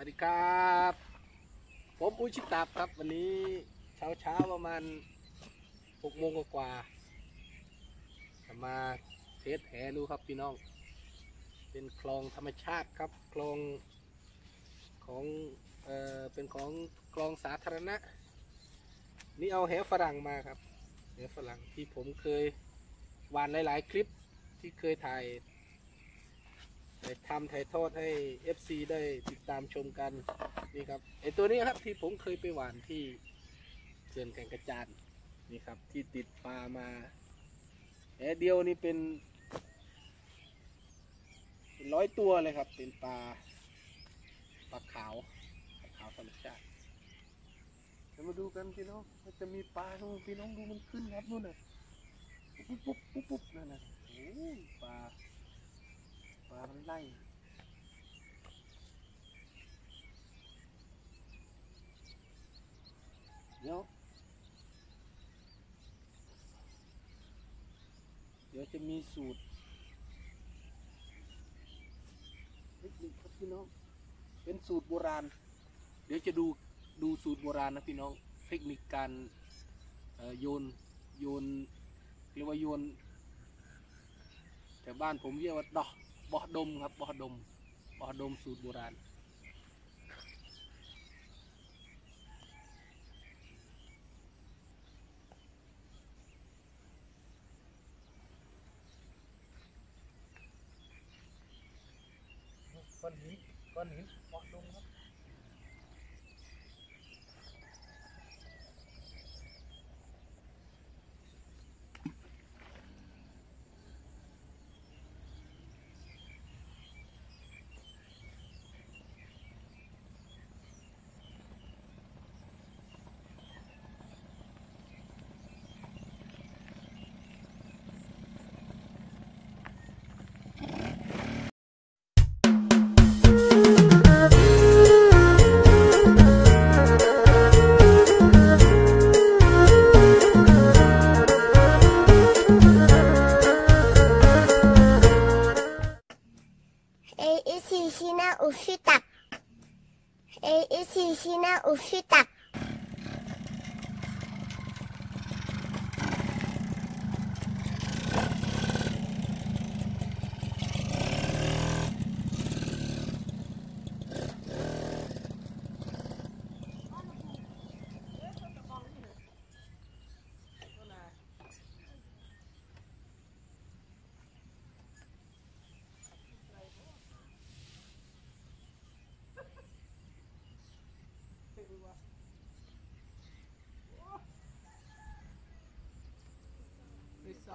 วัสดีครับ ผมอุ้ยชิตาบครับ วันนี้เช้าเช้าประมาณหกโมงกว่าจะมาเทสแหดูครับพี่น้อง เป็นคลองธรรมชาติครับคลองของเอ่อเป็นของคลองสาธารณะ นี่เอาแหฝรั่งมาครับแหฝรั่งที่ผมเคยวานหลาย ๆ คลิปที่เคยถ่าย ได้ทำถ่ายทอดให้ FC ได้ติดตามชมกันนี่ครับไอตัวนี้ครับที่ผมเคยไปหวานที่เขื่อนแก่งกระจานนี่ครับที่ติดปลามาแหเดียวนี่เป็นเป็นร้อยตัวเลยครับ เป็นปลาปลาขาวปลาขาวธรรมชาติเดี๋ยวมาดูกันพี่น้องมันจะมีปลาดูพี่น้องดูมันขึ้นครับนู่นน่ะปุ๊บปุ๊บปุ๊บปุ๊บนั่นน่ะโอ้ปลา ปลามันไล่เดี๋ยวเดี๋ยวจะมีสูตรเทคนิคครับพี่น้อง เป็นสูตรโบราณ เดี๋ยวจะดูดูสูตรโบราณนะพี่น้อง เทคนิคการโยนโยนเรียกว่าโยนแต่บ้านผมเรียกว่าดอก บอดมครับบอดมบอดมสูตรโบราณก้อนหินก้อนหิน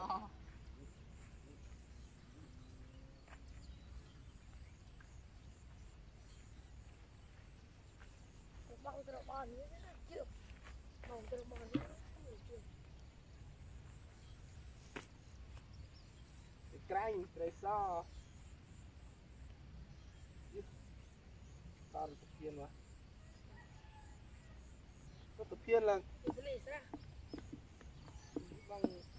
បងទៅបងនេះជឿបងទៅបងនេះក្រែងត្រីសយឺតតរទៅទៀតវ៉ាទៅទៅទៀតឡើងនេះស្រះបង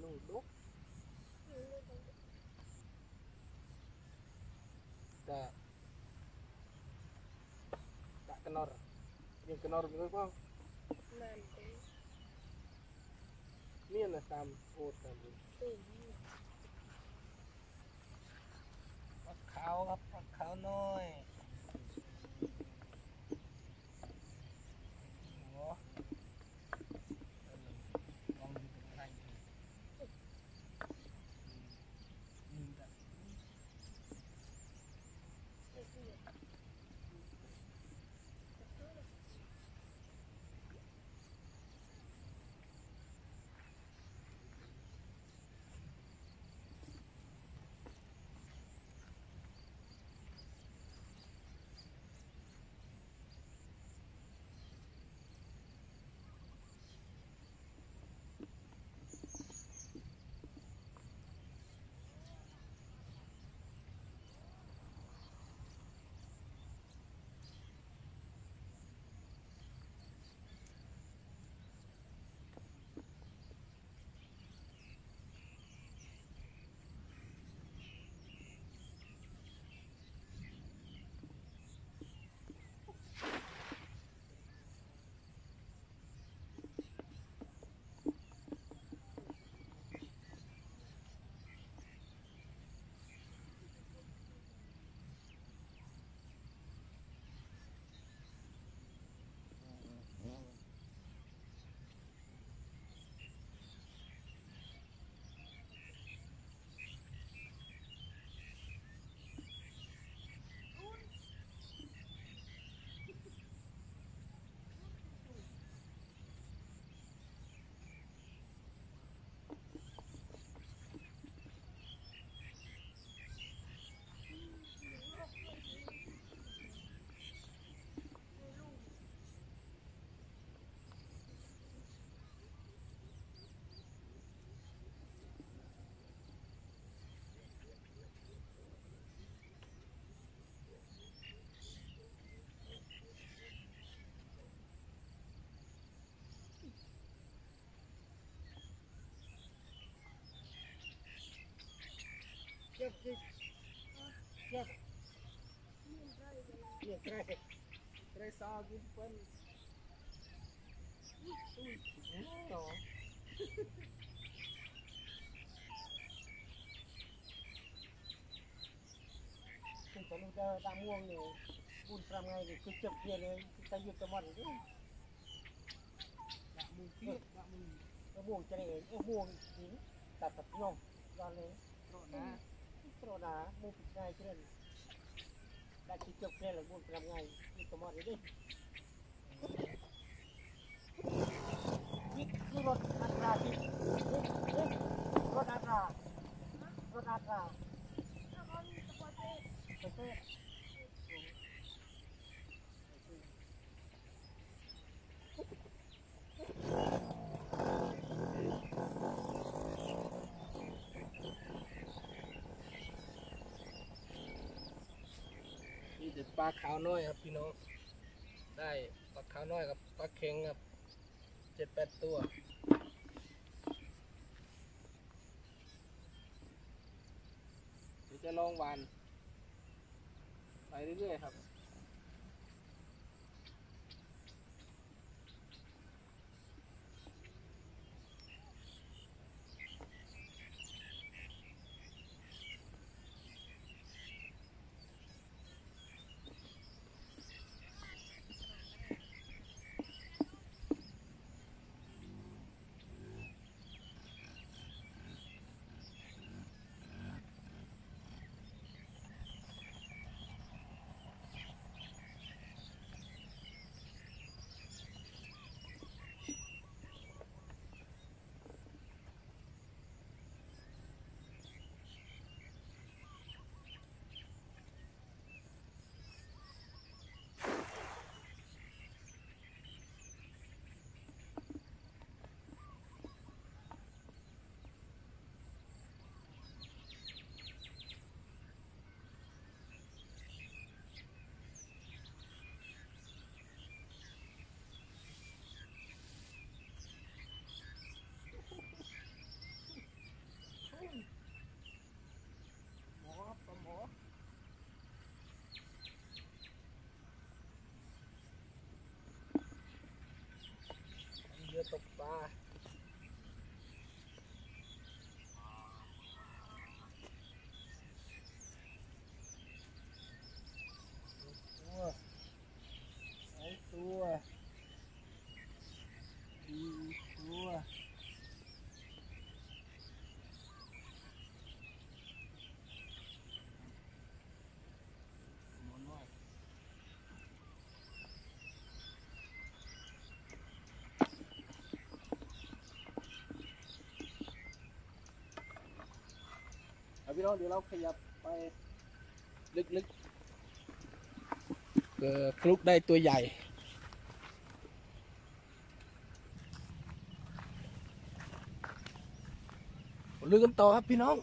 เลยนุ่งดุก Kita tak kenor. Yang kenor gitu kok. Nanti. Ni lah sam oh sam. ปักขา នេះត្រេះត្រេះសោគីពិនអូយតោខ្ញុំទៅលើដាក់មួងនេះ4 5ថ្ងៃនេះគឺចិត្តទៀតហើយតែយកទៅមកទេដាក់មួយទៀតដាក់មួយមួងច្រេអេមួងតាប់តែខ្ញុំដល់លេងត្រកណា บดามือเออม่วงจะได้เองเออม่วงหินตัดตัดย่อมย้อนเลย โตนะ โซดาม่วงปิดง่ายเกินได้คือเจ็บเพียเลยบุญทำไงหยุดจะหมดเลยดินี่คือรถอัตราที่นี่นี่รถอัตรารถอัตราประเทศ นี่จะ ปลาขาวน้อยครับพี่น้อง ได้ปลาขาวน้อยกับปลาเค็งครับเจ็ดแปดตัว เดี๋ยวจะลองวานไปเรื่อยๆครับ หมอครับปลาหมอ เรือตกปลาตัวไอ้ตัวดีตัว หมอน้อยเอา พี่น้องเดี๋ยวเราขยับไปลึกๆเกิดฟลุกได้ตัวใหญ่ลุยกันต่อครับพี่น้อง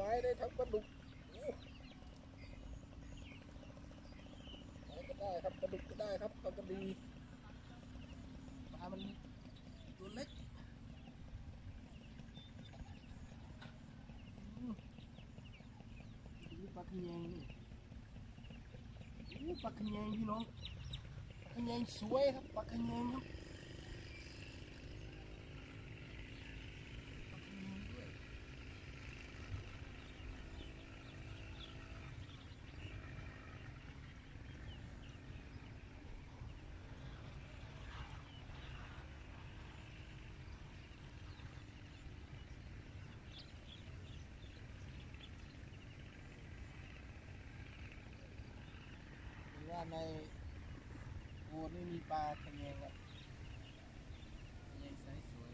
ได้ทั้งไม้ได้ทั้งปลาดุกไม้ก็ได้ครับปลาดุกก็ได้ครับปลากระดีปลามันตัวเล็กอืมนี่ปลาขยงนี่อู้ปลาขยงพี่น้องขยงสวยครับปลาขยงครับ ป ว่าในโอ้นี่มี ปลาทะเลครับทะเลไซส์สวย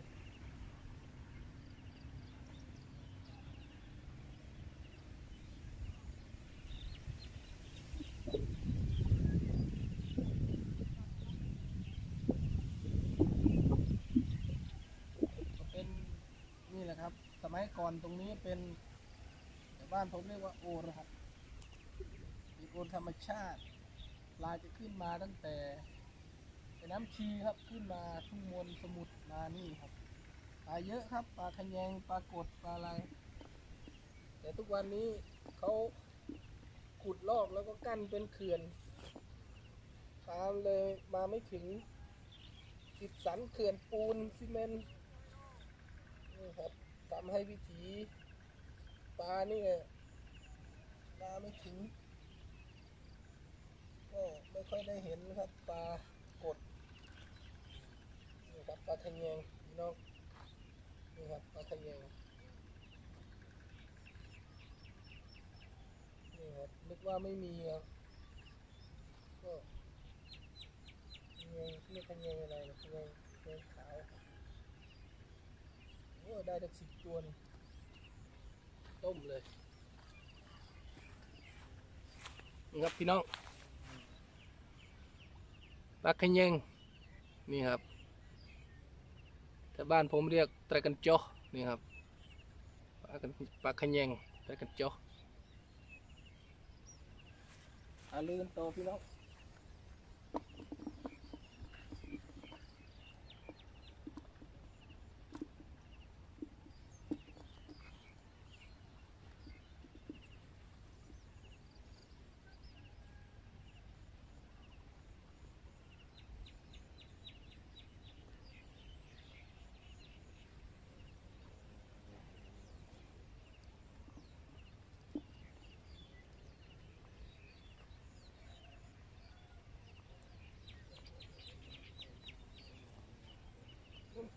ก็เป็นนี่แหละครับ สมัยก่อนตรงนี้เป็นแต่บ้านผมเรียกว่าโอนะครับเป็นโอนธรรมชาติ ปลาจะขึ้นมาตั้งแต่ เป็นน้ำชีครับขึ้นมาทุ่งมนสมุทรมานี่ครับปลาเยอะครับปลาขะแยงปลากดปลาอะไร แต่ทุกวันนี้เขาขุดลอกแล้วก็กั้นเป็นเขื่อนทามเลยมาไม่ถึงติดสันเขื่อนปูนซีเมนต์นี่ครับทำให้วิถีปลานี่มาไม่ถึงก็ไม่ค่อยได้เห็นครับปลา ครับปลาทะแยงพี่น้องนี่ครับปลาทะแยงนี่ครับนึกว่าไม่มีครับก็เงยเรียกกันเงยอะไรนะเงยเงยขาวโอ้ได้จากสิบตัวนี่ต้มเลยนี่ครับพี่น้องปลาขยงนี่ครับ แต่บ้านผมเรียกตะกันโจนี่ครับปลากันปลาขยงตะกันโจอาลืนโตพี่น้อง คุณเจได้สำรองกันเนาะเหรอ ถึงร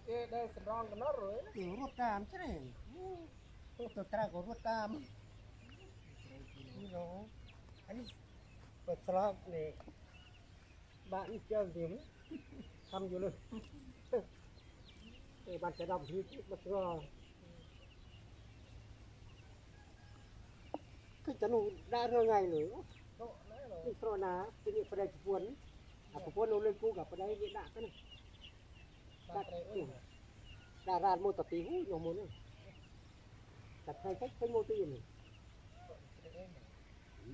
ถตามใช่ไหมตัวตราก็รถตามนี่น้องอันนี้เปิดสลับเลยบ้านเจ้าดิมทำอยู่เลยเอ้บ้านจะดำพีมาสรอคือจะหนูได้เรื่องไงหรือโตแน่เลยนี่โตนะที่นี่ประเดี๋ยวปวนอะปวนเราเล่นกูกับประเดี๋ยวด่ากันปลาอะไรเอ้ยดารานโมตตีหูยงโมนี่แต่ใครใช้ใช้โมตีนี่เจ็บบ้าบ่ใช้ใช้ใช้เที่ยวเงี้ยกัน តារានមកតាទីហូយកមុនតែខ្លាំងខ្លាំងខ្លាំងមកទីនេះ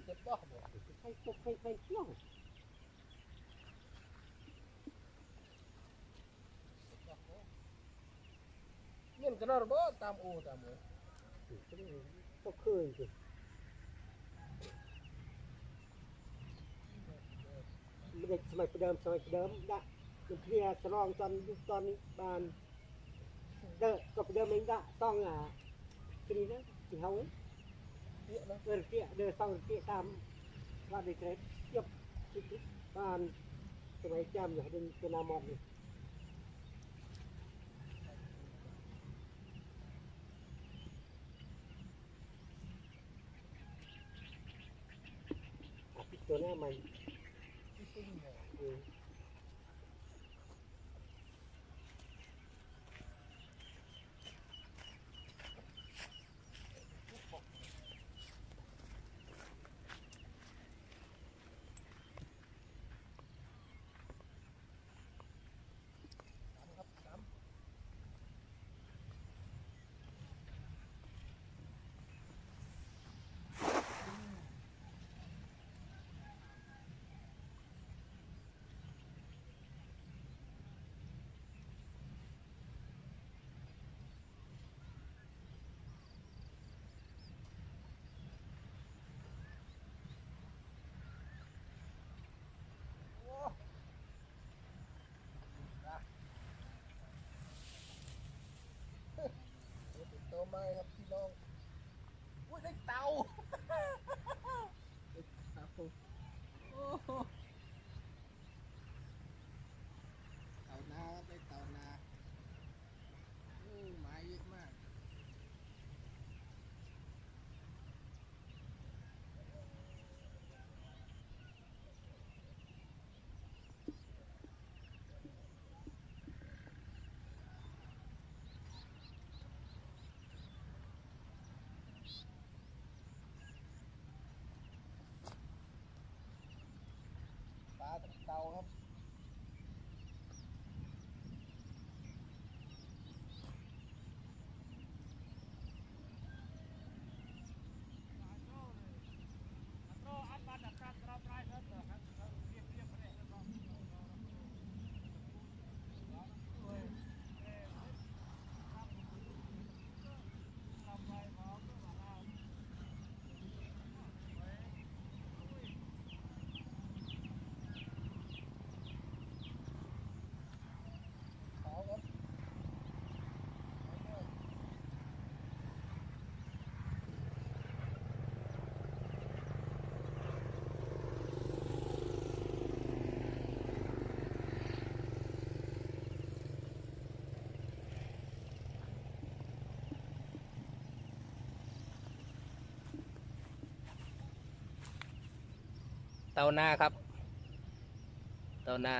ទៅបោះមកខ្លាំងខ្លាំងខ្លាំងខ្លាំងខ្លាំងមានកណរបតាមអូតាមអូទៅឃើញទៅមិនស្មៃផ្ដើមស្មៃផ្ដើមដាក់ ដូចគ្នាឆ្លងតន់យុគតន់នេះបានដើក៏ដើមិនដាក់តង់អាគ្រីហ្នឹងពីហៅទៀតដល់រកៀកដើតង់រកៀកតាមបាត់នេះត្រេតជប់ទីបានសម័យចាំយះដឹងទៅណាមកនេះអពីតណាមក ตัวหน้ามันที่ซิ่งเนี่ยเออโตไม้ครับพี่น้องอุ้ยได้เต่าได้เต่าโอ้ เตาครับ เตานาครับ เตานา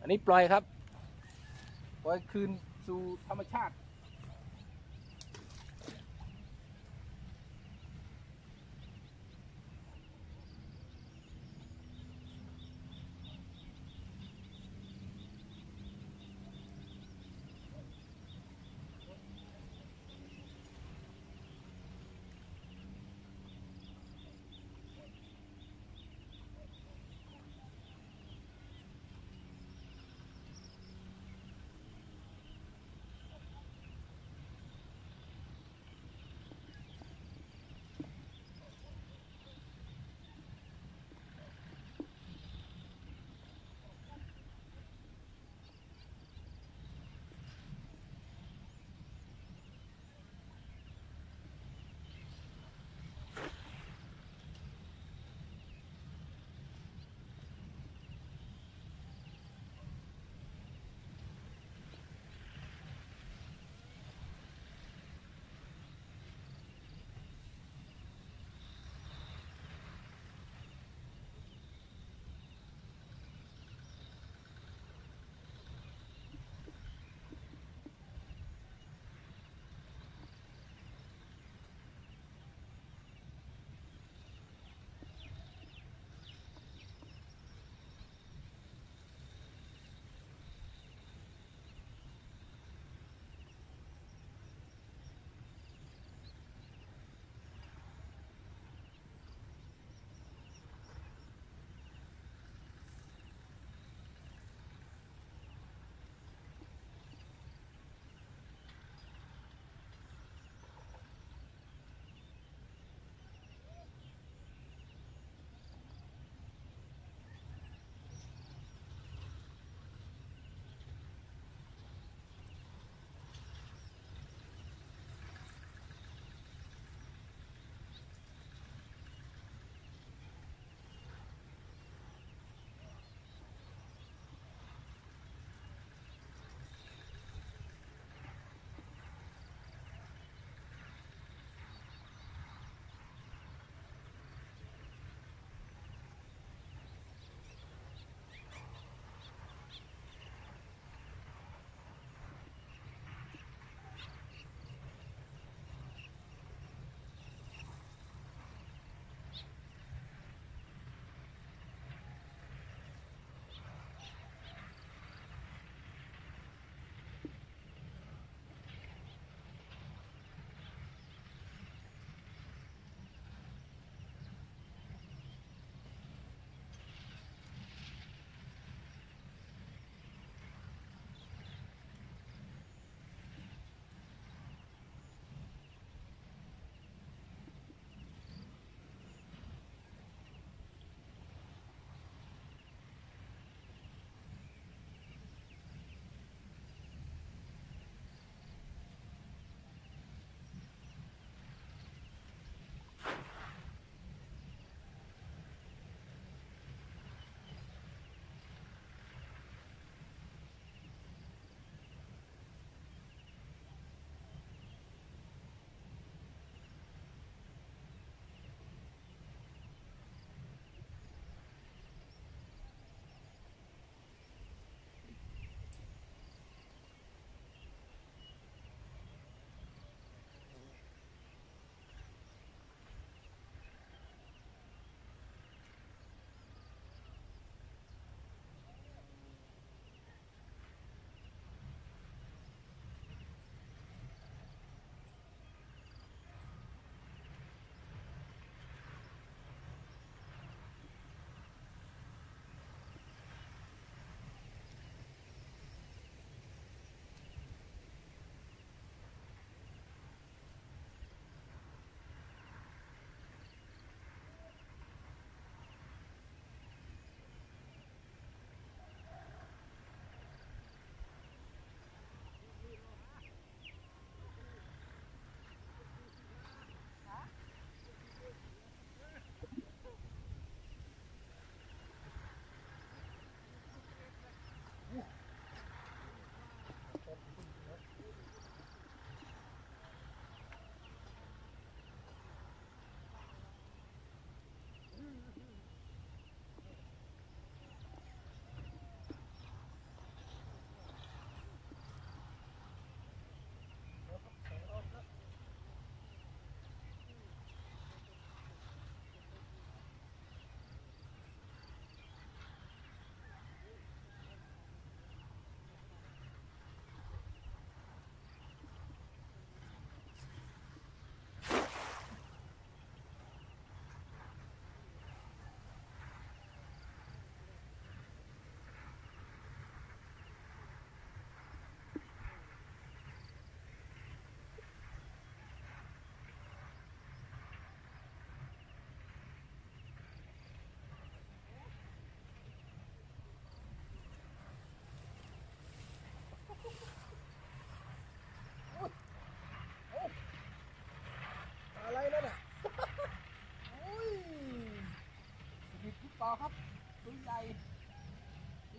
อันนี้ปล่อยครับ ปล่อยคืนสู่ธรรมชาติ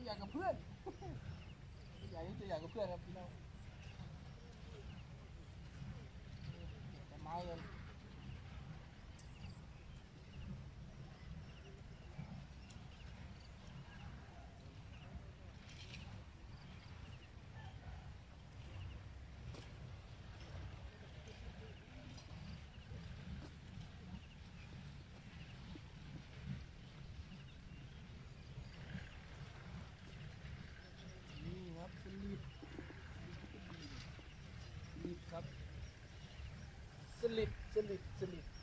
ใหญ่กับเพื่อนตัวใหญ่นี่ตัวใหญ่กับเพื่อนครับพี่น้องเก็บแต่ไม้เลยครับสลิดสลิดครับส ลิด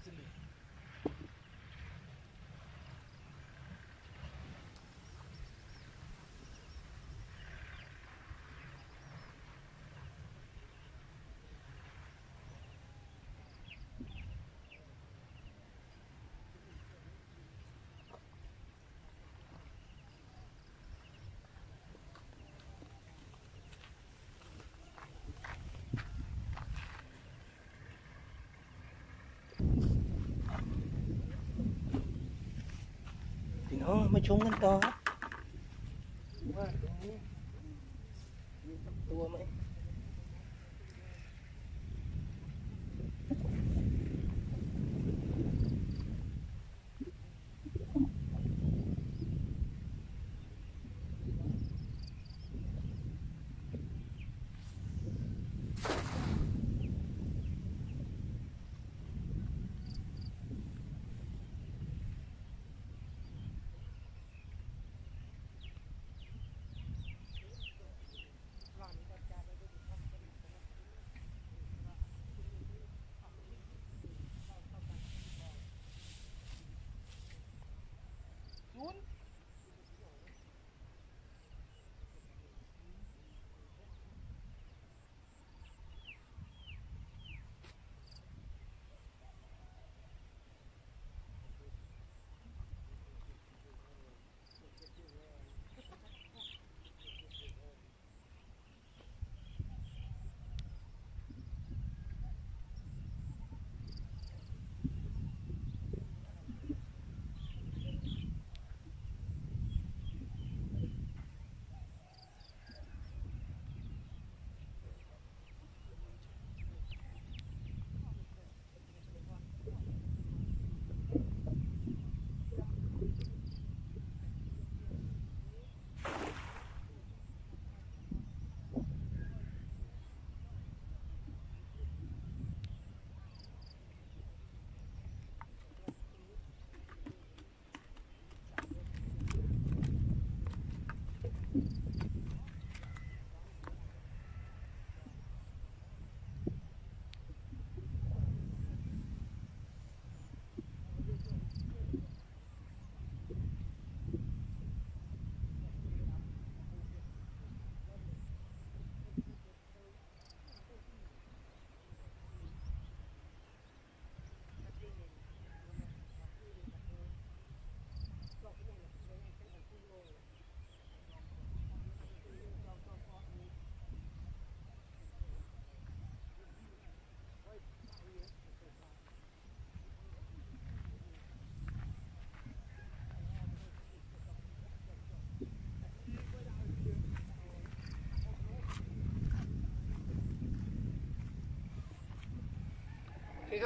Oh, mà chung ngân to. Wow, đúng rồi. Tua mấy.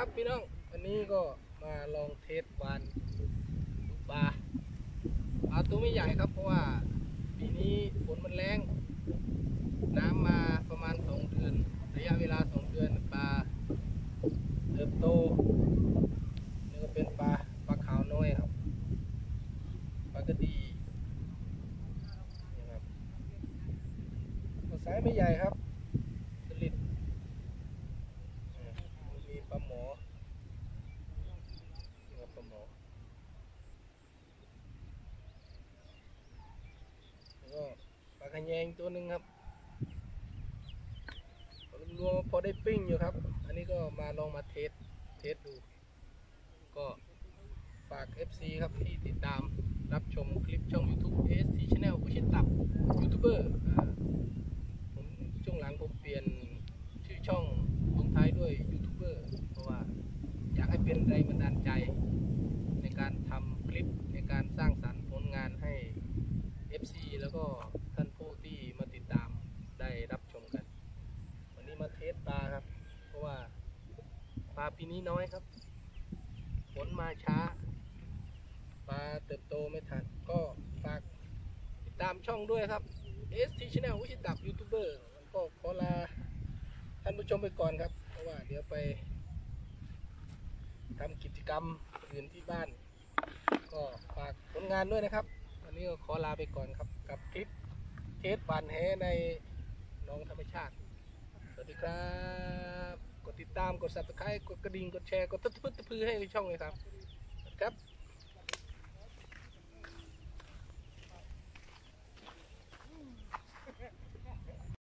ครับพี่น้อง อันนี้ก็มาลองเทสวานปลาปลาตัวไม่ใหญ่ครับ เพราะว่าปีนี้ฝนมันแรง น้ำมาประมาณสองเดือน ระยะเวลาสองเดือนปลาเติบโต นี่ก็เป็นปลาปลาขาวน้อยครับ ปลากระดีนี่ครับก็ไซส์ไม่ใหญ่ครับสลิดอืมมีปลาหมอนี่ครับปลาหมอแล้วก็ปลาขะ แยงตัวหนึ่งครับรวมพอได้ปิ้งอยู่ครับ อันนี้ก็มาลองมา test test ดู ก็ฝาก FC ครับที่ติดตามรับชมคลิปช่อง YouTube SC Channel ผู้ชิดตับยูทูบเบอร์ผมช่วงหลังผมเปลี่ยนชื่อช่องลงท้ายด้วยยูทูบเบอร์เพราะว่าอยากให้เป็นแรงบันดาลใจ ในการทำคลิปในการสร้างสรรค์ผล ปลาปี นี้น้อยครับฝนมาช้าปลาเติบโตไม่ทันก็ฝากติดตามช่องด้วยครับ ST Channel วิชิตดับยูทูบเบอร์ก็ขอลาท่านผู้ชมไปก่อนครับ เพราะว่าเดี๋ยวไปทำกิจกรรมอื่นที่บ้าน ก็ฝากผลงานด้วยนะครับ วันนี้ก็ขอลาไปก่อนครับ กับคลิปเทสบานแหในน้องธรรมชาติ สวัสดีครับ ดติดตามกด subscribe กดกระดิ่งกดแชร์กดตึ๊ดตึ๊ดตึ๊ดพือให้ช่องเลยครับครับ